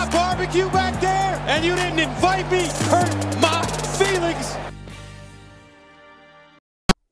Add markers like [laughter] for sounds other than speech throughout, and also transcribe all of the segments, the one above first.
got barbecue back there, and you didn't invite me. Hurt my feelings.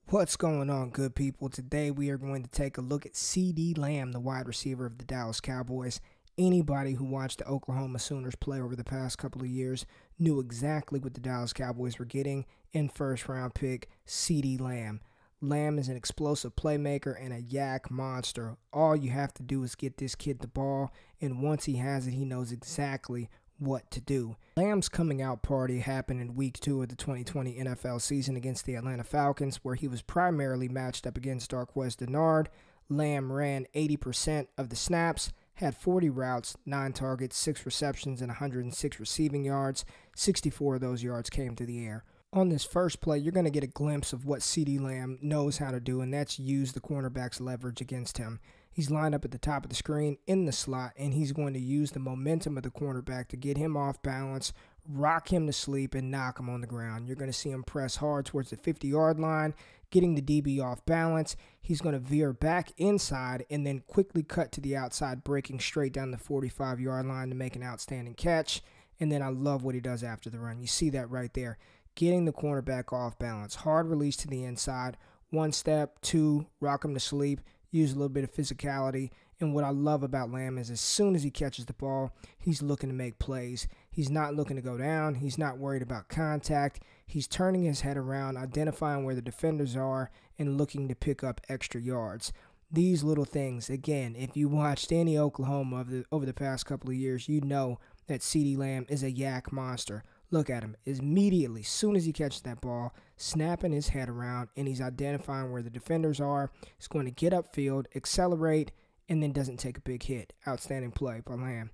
What's going on, good people? Today we are going to take a look at CeeDee Lamb, the wide receiver of the Dallas Cowboys. Anybody who watched the Oklahoma Sooners play over the past couple of years knew exactly what the Dallas Cowboys were getting in first round pick CeeDee Lamb. Lamb is an explosive playmaker and a YAC monster. All you have to do is get this kid the ball, and once he has it, he knows exactly what to do. Lamb's coming out party happened in week two of the 2020 NFL season against the Atlanta Falcons, where he was primarily matched up against Darqueze Dennard. Lamb ran 80% of the snaps, had 40 routes, 9 targets, 6 receptions, and 106 receiving yards. 64 of those yards came to the air. On this first play, you're going to get a glimpse of what CeeDee Lamb knows how to do, and that's use the cornerback's leverage against him. He's lined up at the top of the screen in the slot, and he's going to use the momentum of the cornerback to get him off balance, rock him to sleep, and knock him on the ground. You're going to see him press hard towards the 50 yard line, getting the DB off balance. He's going to veer back inside and then quickly cut to the outside, breaking straight down the 45 yard line to make an outstanding catch. And then I love what he does after the run. You see that right there. Getting the cornerback off balance. Hard release to the inside. One step, two, rock him to sleep use a little bit of physicality. And what I love about Lamb is as soon as he catches the ball, he's looking to make plays. He's not looking to go down. He's not worried about contact. He's turning his head around, identifying where the defenders are, and looking to pick up extra yards. These little things, again, if you watched any Oklahoma over the, over the past couple of years, you know that CeeDee Lamb is a YAC monster. Look at him. Immediately, as soon as he catches that ball, snapping his head around, and he's identifying where the defenders are. He's going to get upfield, accelerate, and then doesn't take a big hit. Outstanding play by Lamb.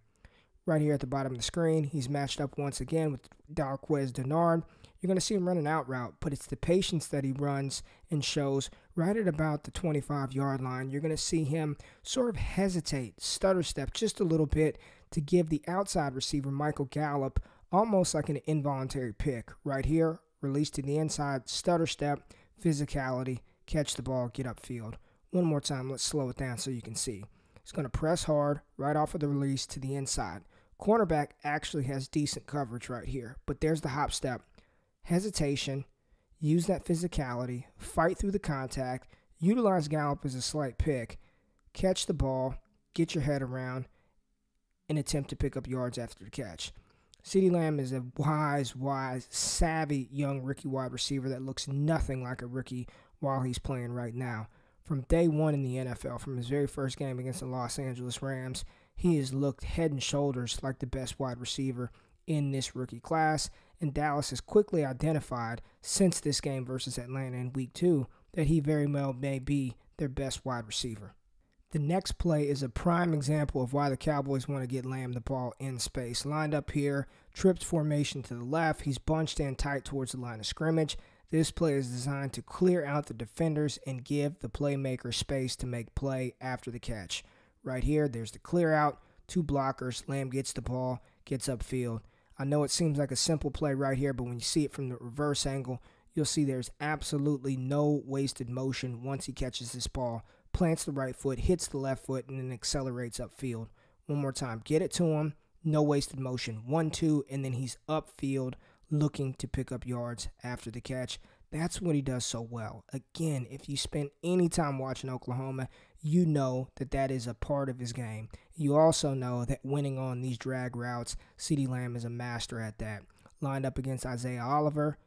Right here at the bottom of the screen, he's matched up once again with Darqueze Dennard. You're going to see him run an out route, but it's the patience that he runs and shows right at about the 25 yard line. You're going to see him sort of hesitate, stutter step just a little bit to give the outside receiver, Michael Gallup, almost like an involuntary pick. Right here, release to the inside, stutter step, physicality, catch the ball, get upfield. One more time, let's slow it down so you can see. He's going to press hard right off of the release to the inside. Cornerback actually has decent coverage right here, but there's the hop step. Hesitation, use that physicality, fight through the contact, utilize Gallup as a slight pick, catch the ball, get your head around, and attempt to pick up yards after the catch. CeeDee Lamb is a wise, wise, savvy young rookie wide receiver that looks nothing like a rookie while he's playing right now. From day one in the NFL, from his very first game against the Los Angeles Rams, he has looked head and shoulders like the best wide receiver in this rookie class. And Dallas has quickly identified since this game versus Atlanta in week two that he very well may be their best wide receiver. The next play is a prime example of why the Cowboys want to get Lamb the ball in space. Lined up here, tripped formation to the left. He's bunched in tight towards the line of scrimmage. This play is designed to clear out the defenders and give the playmaker space to make play after the catch. Right here, there's the clear out, two blockers. Lamb gets the ball, gets upfield. I know it seems like a simple play right here, but when you see it from the reverse angle, you'll see there's absolutely no wasted motion once he catches this ball plants the right foot, hits the left foot, and then accelerates upfield. One more time. Get it to him. No wasted motion. One, two, and then he's upfield looking to pick up yards after the catch. That's what he does so well. Again, if you spend any time watching Oklahoma, you know that that is a part of his game. You also know that winning on these drag routes, CeeDee Lamb is a master at that. Lined up against Isaiah Oliver,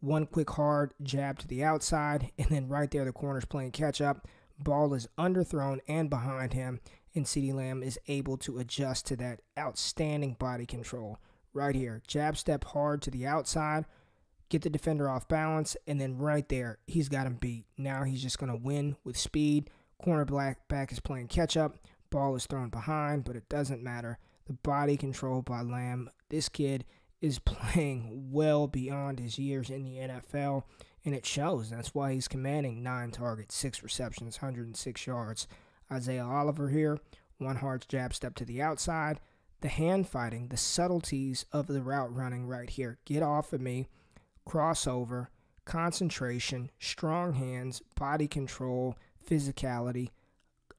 one quick hard jab to the outside, and then right there the corner's playing catch up. Ball is underthrown and behind him, and CeeDee Lamb is able to adjust to that outstanding body control. Right here, jab step hard to the outside, get the defender off balance, and then right there, he's got him beat. Now he's just going to win with speed. Cornerback back is playing catch up. Ball is thrown behind, but it doesn't matter. The body control by Lamb. This kid is [laughs] playing well beyond his years in the NFL, and it shows. That's why he's commanding nine targets, six receptions, 106 yards. Isaiah Oliver here, one hard jab step to the outside. The hand fighting, the subtleties of the route running right here. Get off of me, crossover, concentration, strong hands, body control, physicality.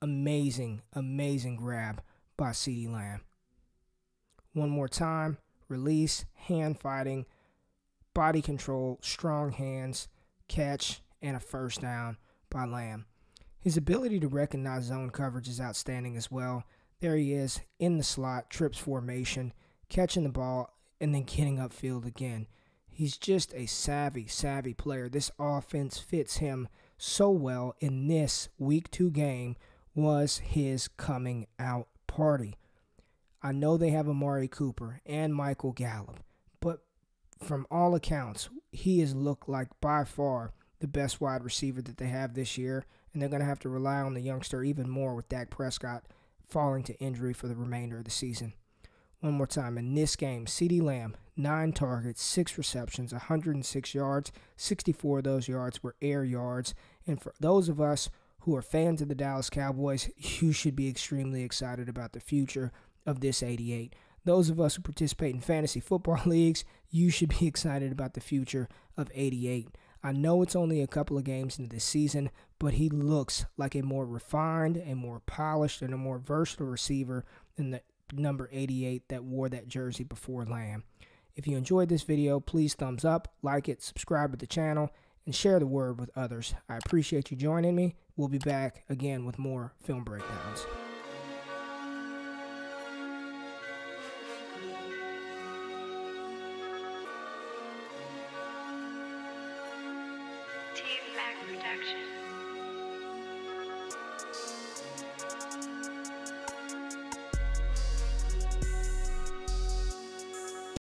Amazing, amazing grab by CeeDee Lamb. One more time release, hand fighting, body control, strong hands, catch, and a first down by Lamb. His ability to recognize zone coverage is outstanding as well. There he is in the slot, trips formation, catching the ball, and then getting upfield again. He's just a savvy, savvy player. This offense fits him so well in this week two game was his coming out party. I know they have Amari Cooper and Michael Gallup, from all accounts, he has looked like by far the best wide receiver that they have this year and they're going to have to rely on the youngster even more with Dak Prescott falling to injury for the remainder of the season. One more time. In this game, CeeDee Lamb, nine targets, six receptions, 106 yards. 64 of those yards were air yards. And for those of us who are fans of the Dallas Cowboys, [laughs] you should be extremely excited about the future of this 88. Those of us who participate in fantasy football [laughs] leagues, you should be [laughs] excited about the future of 88. I know it's only a couple of games into the season, but he looks like a more refined, a more polished, and a more versatile receiver than the number 88 that wore that jersey before Lamb. If you enjoyed this video, please thumbs up, like it, subscribe to the channel, and share the word with others. I appreciate you joining me. We'll be back again with more film breakdowns.